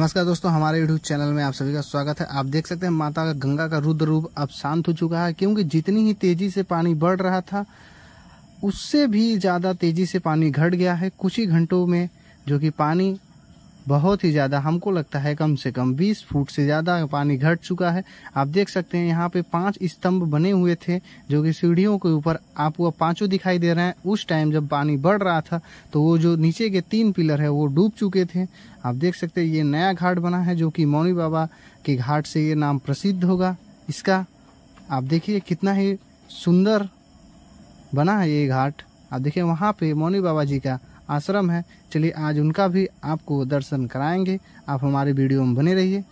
नमस्कार दोस्तों, हमारे यूट्यूब चैनल में आप सभी का स्वागत है। आप देख सकते हैं माता का गंगा का रुद्र रूप अब शांत हो चुका है, क्योंकि जितनी ही तेज़ी से पानी बढ़ रहा था, उससे भी ज़्यादा तेज़ी से पानी घट गया है। कुछ ही घंटों में जो कि पानी बहुत ही ज़्यादा, हमको लगता है कम से कम 20 फुट से ज़्यादा पानी घट चुका है। आप देख सकते हैं यहाँ पे पाँच स्तंभ बने हुए थे, जो कि सीढ़ियों के ऊपर आपको पाँचों दिखाई दे रहे हैं। उस टाइम जब पानी बढ़ रहा था तो वो जो नीचे के तीन पिलर है, वो डूब चुके थे। आप देख सकते हैं, ये नया घाट बना है, जो कि मौनी बाबा के घाट से ये नाम प्रसिद्ध होगा। इसका, आप देखिए कितना ही सुंदर बना है ये घाट। आप देखिए, वहाँ पे मौनी बाबा जी का आश्रम है। चलिए आज उनका भी आपको दर्शन कराएँगे। आप हमारे वीडियो में बने रहिए।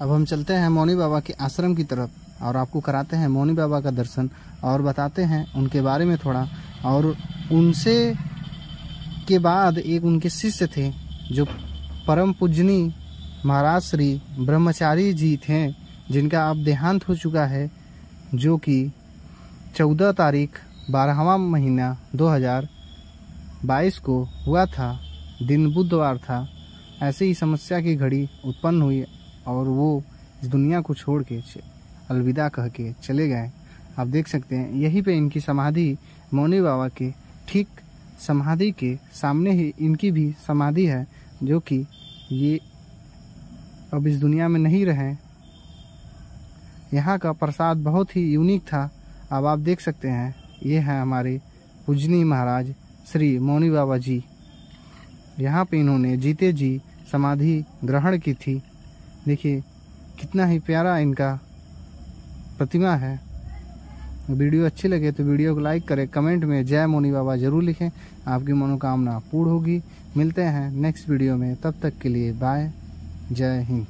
अब हम चलते हैं मौनी बाबा के आश्रम की तरफ़ और आपको कराते हैं मौनी बाबा का दर्शन और बताते हैं उनके बारे में थोड़ा। और उनसे के बाद एक उनके शिष्य थे, जो परम पूजनी महाराज श्री ब्रह्मचारी जी थे, जिनका अब देहांत हो चुका है, जो कि चौदह तारीख बारहवा महीना 2022 को हुआ था। दिन बुधवार था। ऐसे ही समस्या की घड़ी उत्पन्न हुई और वो इस दुनिया को छोड़ के अलविदा कह के चले गए। आप देख सकते हैं, यहीं पे इनकी समाधि मौनी बाबा के ठीक समाधि के सामने ही इनकी भी समाधि है, जो कि ये अब इस दुनिया में नहीं रहे। यहाँ का प्रसाद बहुत ही यूनिक था। अब आप देख सकते हैं, ये है हमारे पूजनी महाराज श्री मौनी बाबा जी। यहाँ पे इन्होंने जीते जी समाधि ग्रहण की थी। देखिए, कितना ही प्यारा इनका प्रतिमा है। वीडियो अच्छी लगे तो वीडियो को लाइक करें, कमेंट में जय मोनी बाबा ज़रूर लिखें। आपकी मनोकामना पूर्ण होगी। मिलते हैं नेक्स्ट वीडियो में। तब तक के लिए बाय। जय हिंद।